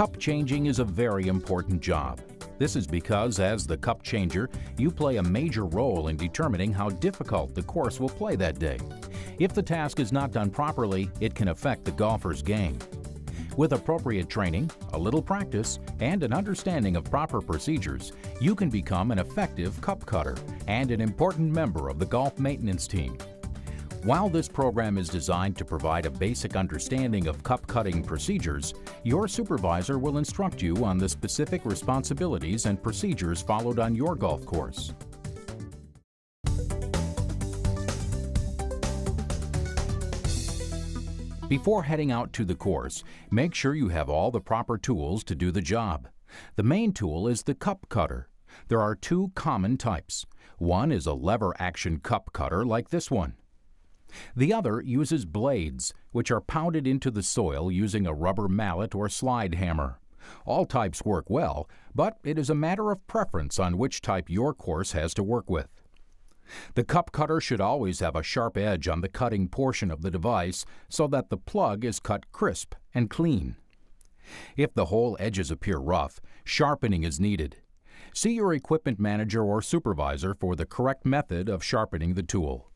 Cup changing is a very important job. This is because, as the cup changer, you play a major role in determining how difficult the course will play that day. If the task is not done properly, it can affect the golfer's game. With appropriate training, a little practice, and an understanding of proper procedures, you can become an effective cup cutter and an important member of the golf maintenance team. While this program is designed to provide a basic understanding of cup cutting procedures, your supervisor will instruct you on the specific responsibilities and procedures followed on your golf course. Before heading out to the course, make sure you have all the proper tools to do the job. The main tool is the cup cutter. There are two common types. One is a lever action cup cutter like this one. The other uses blades, which are pounded into the soil using a rubber mallet or slide hammer. All types work well, but it is a matter of preference on which type your course has to work with. The cup cutter should always have a sharp edge on the cutting portion of the device so that the plug is cut crisp and clean. If the hole edges appear rough, sharpening is needed. See your equipment manager or supervisor for the correct method of sharpening the tool.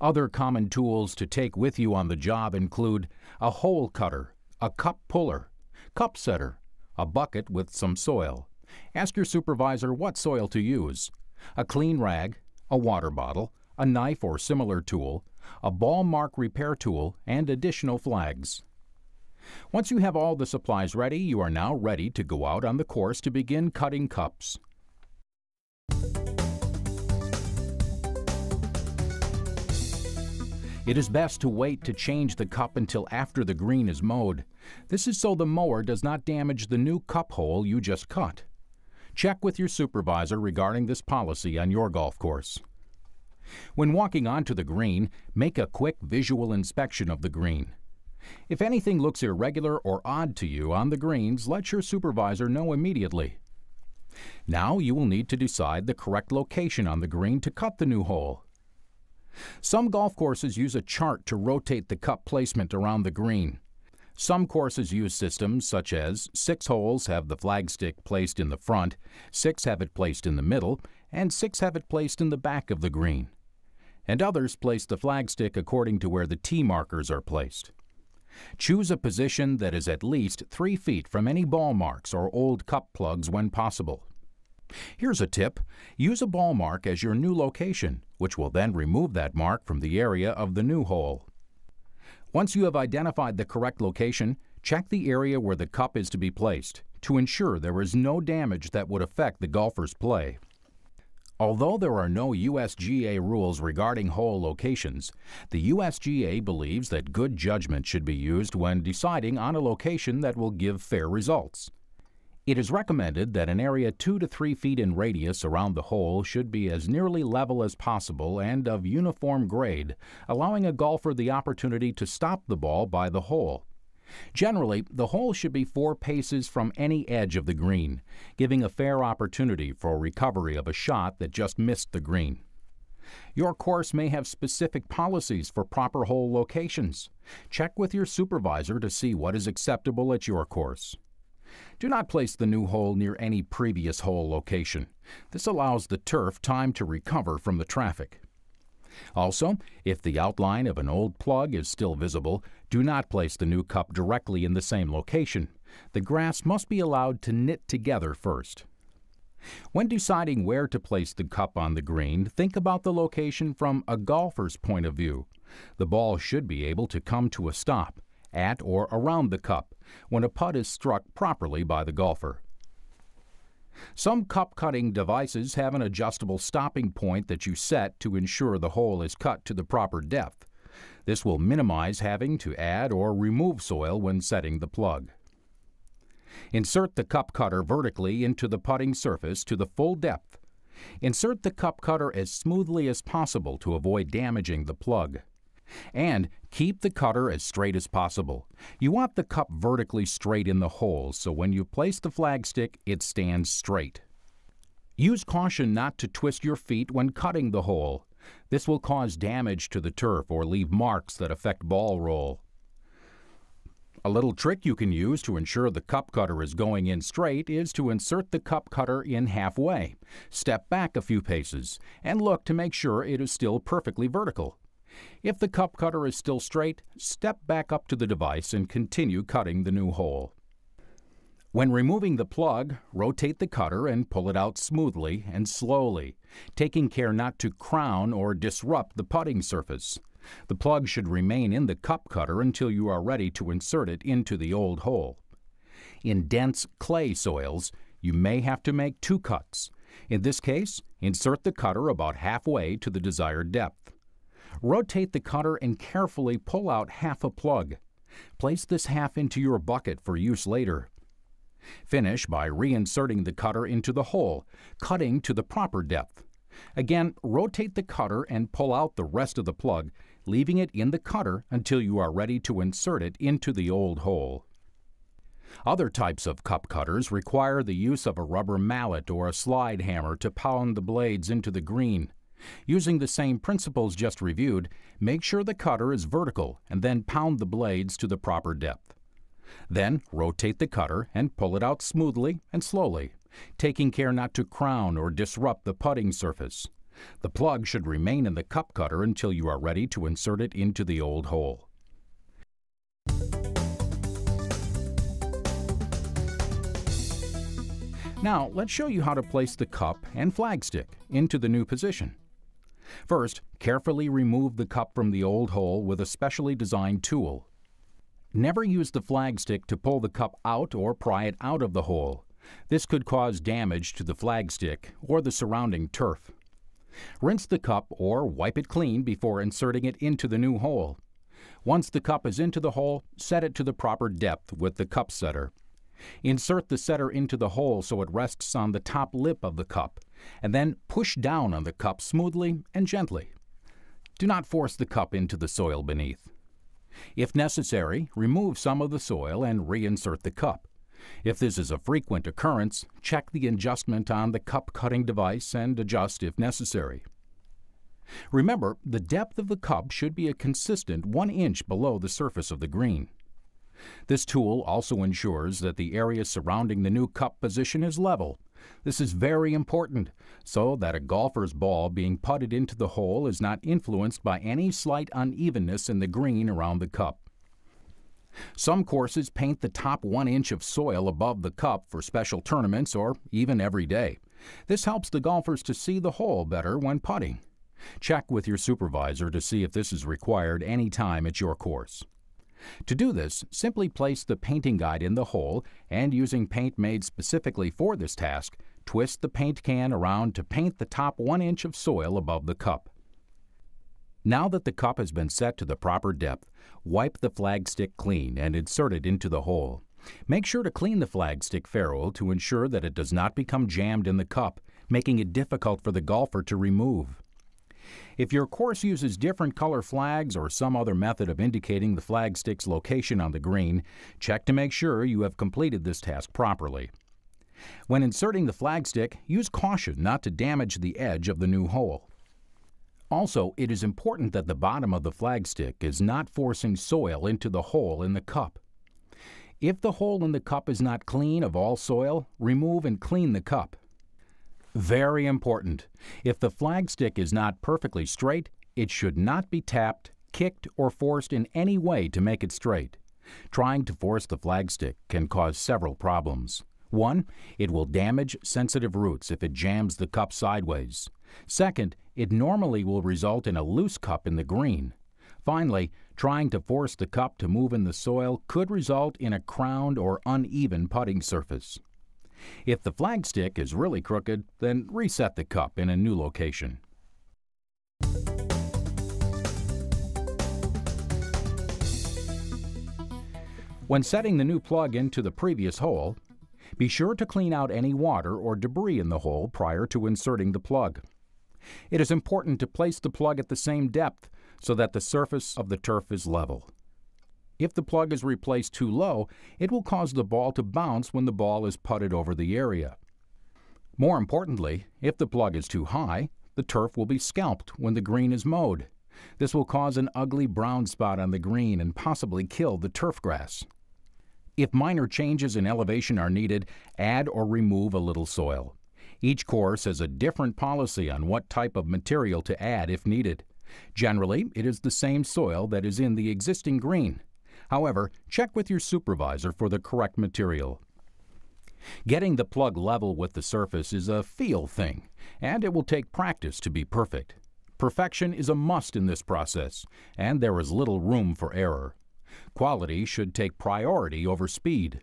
Other common tools to take with you on the job include a hole cutter, a cup puller, cup setter, a bucket with some soil. Ask your supervisor what soil to use, a clean rag, a water bottle, a knife or similar tool, a ball mark repair tool, and additional flags. Once you have all the supplies ready, you are now ready to go out on the course to begin cutting cups. It is best to wait to change the cup until after the green is mowed. This is so the mower does not damage the new cup hole you just cut. Check with your supervisor regarding this policy on your golf course. When walking onto the green, make a quick visual inspection of the green. If anything looks irregular or odd to you on the greens, let your supervisor know immediately. Now you will need to decide the correct location on the green to cut the new hole. Some golf courses use a chart to rotate the cup placement around the green. Some courses use systems such as six holes have the flagstick placed in the front, six have it placed in the middle, and six have it placed in the back of the green. And others place the flagstick according to where the tee markers are placed. Choose a position that is at least three feet from any ball marks or old cup plugs when possible. Here's a tip. Use a ball mark as your new location, which will then remove that mark from the area of the new hole. Once you have identified the correct location, check the area where the cup is to be placed to ensure there is no damage that would affect the golfer's play. Although there are no USGA rules regarding hole locations, the USGA believes that good judgment should be used when deciding on a location that will give fair results. It is recommended that an area 2 to 3 feet in radius around the hole should be as nearly level as possible and of uniform grade, allowing a golfer the opportunity to stop the ball by the hole. Generally, the hole should be four paces from any edge of the green, giving a fair opportunity for recovery of a shot that just missed the green. Your course may have specific policies for proper hole locations. Check with your supervisor to see what is acceptable at your course. Do not place the new hole near any previous hole location. This allows the turf time to recover from the traffic. Also, if the outline of an old plug is still visible, do not place the new cup directly in the same location. The grass must be allowed to knit together first. When deciding where to place the cup on the green, think about the location from a golfer's point of view. The ball should be able to come to a stop at or around the cup when a putt is struck properly by the golfer. Some cup cutting devices have an adjustable stopping point that you set to ensure the hole is cut to the proper depth. This will minimize having to add or remove soil when setting the plug. Insert the cup cutter vertically into the putting surface to the full depth. Insert the cup cutter as smoothly as possible to avoid damaging the plug. And keep the cutter as straight as possible. You want the cup vertically straight in the hole so when you place the flagstick, it stands straight. Use caution not to twist your feet when cutting the hole. This will cause damage to the turf or leave marks that affect ball roll. A little trick you can use to ensure the cup cutter is going in straight is to insert the cup cutter in halfway, step back a few paces, and look to make sure it is still perfectly vertical. If the cup cutter is still straight, step back up to the device and continue cutting the new hole. When removing the plug, rotate the cutter and pull it out smoothly and slowly, taking care not to crown or disrupt the putting surface. The plug should remain in the cup cutter until you are ready to insert it into the old hole. In dense clay soils, you may have to make two cuts. In this case, insert the cutter about halfway to the desired depth. Rotate the cutter and carefully pull out half a plug. Place this half into your bucket for use later. Finish by reinserting the cutter into the hole, cutting to the proper depth. Again, rotate the cutter and pull out the rest of the plug, leaving it in the cutter until you are ready to insert it into the old hole. Other types of cup cutters require the use of a rubber mallet or a slide hammer to pound the blades into the green. Using the same principles just reviewed, make sure the cutter is vertical and then pound the blades to the proper depth. Then rotate the cutter and pull it out smoothly and slowly, taking care not to crown or disrupt the putting surface. The plug should remain in the cup cutter until you are ready to insert it into the old hole. Now, let's show you how to place the cup and flagstick into the new position. First, carefully remove the cup from the old hole with a specially designed tool. Never use the flagstick to pull the cup out or pry it out of the hole. This could cause damage to the flagstick or the surrounding turf. Rinse the cup or wipe it clean before inserting it into the new hole. Once the cup is into the hole, set it to the proper depth with the cup setter. Insert the setter into the hole so it rests on the top lip of the cup, and then push down on the cup smoothly and gently. Do not force the cup into the soil beneath. If necessary, remove some of the soil and reinsert the cup. If this is a frequent occurrence, check the adjustment on the cup cutting device and adjust if necessary. Remember, the depth of the cup should be a consistent 1 inch below the surface of the green. This tool also ensures that the area surrounding the new cup position is level. This is very important so that a golfer's ball being putted into the hole is not influenced by any slight unevenness in the green around the cup. Some courses paint the top one inch of soil above the cup for special tournaments or even every day. This helps the golfers to see the hole better when putting. Check with your supervisor to see if this is required any time at your course. To do this, simply place the painting guide in the hole and using paint made specifically for this task, twist the paint can around to paint the top one inch of soil above the cup. Now that the cup has been set to the proper depth, wipe the flagstick clean and insert it into the hole. Make sure to clean the flagstick ferrule to ensure that it does not become jammed in the cup, making it difficult for the golfer to remove. If your course uses different color flags or some other method of indicating the flagstick's location on the green, check to make sure you have completed this task properly. When inserting the flagstick, use caution not to damage the edge of the new hole. Also, it is important that the bottom of the flagstick is not forcing soil into the hole in the cup. If the hole in the cup is not clean of all soil, remove and clean the cup. Very important. If the flagstick is not perfectly straight, it should not be tapped, kicked, or forced in any way to make it straight. Trying to force the flagstick can cause several problems. One, it will damage sensitive roots if it jams the cup sideways. Second, it normally will result in a loose cup in the green. Finally, trying to force the cup to move in the soil could result in a crowned or uneven putting surface. If the flagstick is really crooked, then reset the cup in a new location. When setting the new plug into the previous hole, be sure to clean out any water or debris in the hole prior to inserting the plug. It is important to place the plug at the same depth so that the surface of the turf is level. If the plug is replaced too low, it will cause the ball to bounce when the ball is putted over the area. More importantly, if the plug is too high, the turf will be scalped when the green is mowed. This will cause an ugly brown spot on the green and possibly kill the turf grass. If minor changes in elevation are needed, add or remove a little soil. Each course has a different policy on what type of material to add if needed. Generally, it is the same soil that is in the existing green. However, check with your supervisor for the correct material. Getting the plug level with the surface is a feel thing, and it will take practice to be perfect. Perfection is a must in this process, and there is little room for error. Quality should take priority over speed.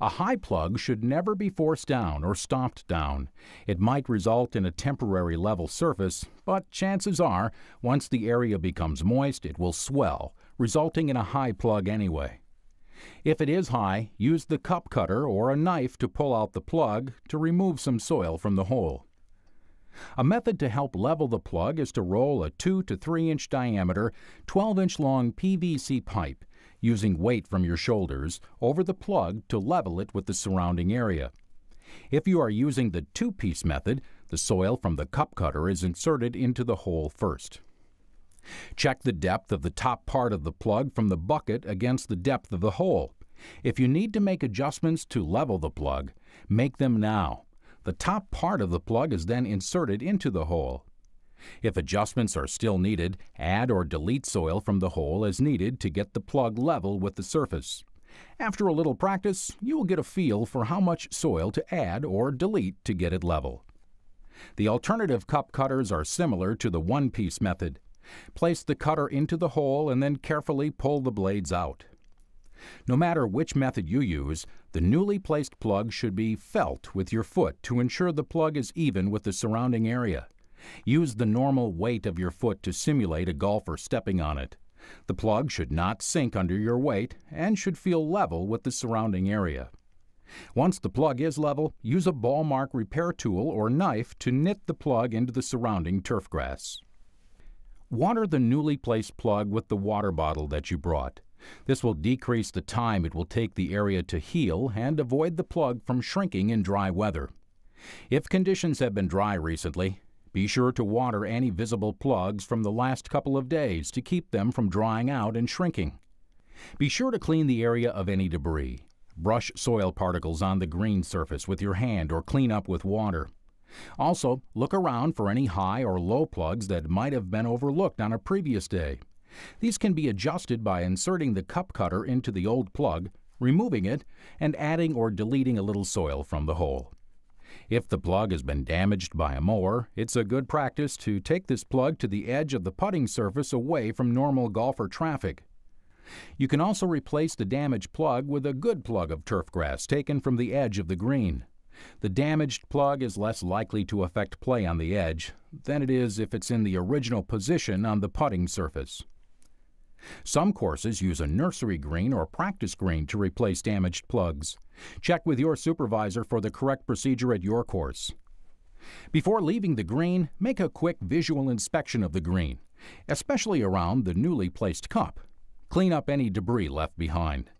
A high plug should never be forced down or stomped down. It might result in a temporary level surface, but chances are, once the area becomes moist, it will swell, resulting in a high plug anyway. If it is high, use the cup cutter or a knife to pull out the plug to remove some soil from the hole. A method to help level the plug is to roll a 2 to 3 inch diameter, 12 inch long PVC pipe, using weight from your shoulders, over the plug to level it with the surrounding area. If you are using the two piece method, the soil from the cup cutter is inserted into the hole first. Check the depth of the top part of the plug from the bucket against the depth of the hole. If you need to make adjustments to level the plug, make them now. The top part of the plug is then inserted into the hole. If adjustments are still needed, add or delete soil from the hole as needed to get the plug level with the surface. After a little practice, you will get a feel for how much soil to add or delete to get it level. The alternative cup cutters are similar to the one-piece method. Place the cutter into the hole and then carefully pull the blades out. No matter which method you use, the newly placed plug should be felt with your foot to ensure the plug is even with the surrounding area. Use the normal weight of your foot to simulate a golfer stepping on it. The plug should not sink under your weight and should feel level with the surrounding area. Once the plug is level, use a ball mark repair tool or knife to knit the plug into the surrounding turf grass. Water the newly placed plug with the water bottle that you brought. This will decrease the time it will take the area to heal and avoid the plug from shrinking in dry weather. If conditions have been dry recently, be sure to water any visible plugs from the last couple of days to keep them from drying out and shrinking. Be sure to clean the area of any debris. Brush soil particles on the green surface with your hand or clean up with water. Also, look around for any high or low plugs that might have been overlooked on a previous day. These can be adjusted by inserting the cup cutter into the old plug, removing it, and adding or deleting a little soil from the hole. If the plug has been damaged by a mower, it's a good practice to take this plug to the edge of the putting surface away from normal golfer traffic. You can also replace the damaged plug with a good plug of turf grass taken from the edge of the green. The damaged plug is less likely to affect play on the edge than it is if it's in the original position on the putting surface. Some courses use a nursery green or practice green to replace damaged plugs. Check with your supervisor for the correct procedure at your course. Before leaving the green, make a quick visual inspection of the green, especially around the newly placed cup. Clean up any debris left behind.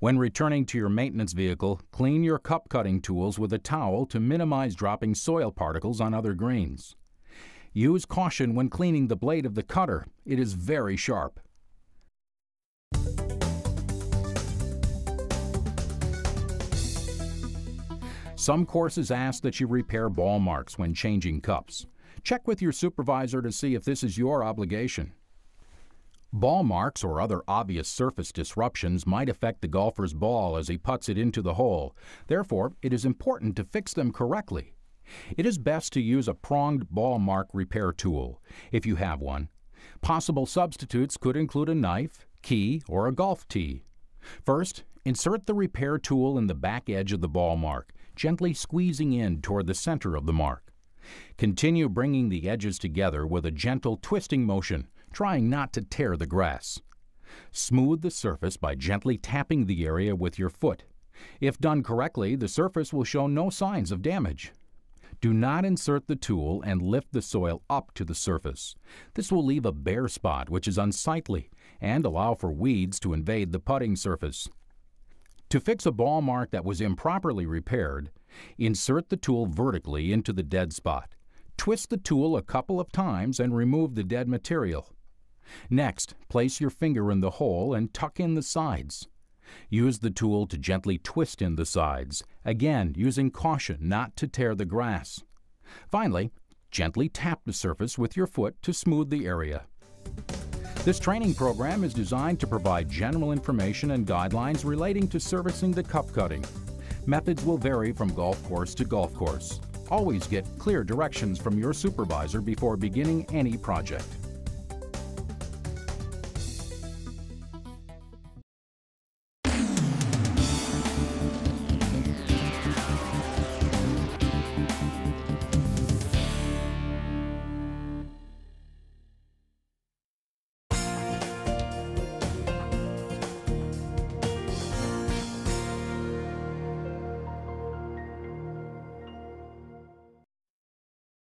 When returning to your maintenance vehicle, clean your cup cutting tools with a towel to minimize dropping soil particles on other greens. Use caution when cleaning the blade of the cutter. It is very sharp. Some courses ask that you repair ball marks when changing cups. Check with your supervisor to see if this is your obligation. Ball marks or other obvious surface disruptions might affect the golfer's ball as he puts it into the hole. Therefore, it is important to fix them correctly. It is best to use a pronged ball mark repair tool, if you have one. Possible substitutes could include a knife, key, or a golf tee. First, insert the repair tool in the back edge of the ball mark gently squeezing in toward the center of the mark. Continue bringing the edges together with a gentle twisting motion, trying not to tear the grass. Smooth the surface by gently tapping the area with your foot. If done correctly, the surface will show no signs of damage. Do not insert the tool and lift the soil up to the surface. This will leave a bare spot which is unsightly and allow for weeds to invade the putting surface. To fix a ball mark that was improperly repaired, insert the tool vertically into the dead spot. Twist the tool a couple of times and remove the dead material. Next, place your finger in the hole and tuck in the sides. Use the tool to gently twist in the sides, again using caution not to tear the grass. Finally, gently tap the surface with your foot to smooth the area. This training program is designed to provide general information and guidelines relating to servicing the cup cutting. Methods will vary from golf course to golf course. Always get clear directions from your supervisor before beginning any project.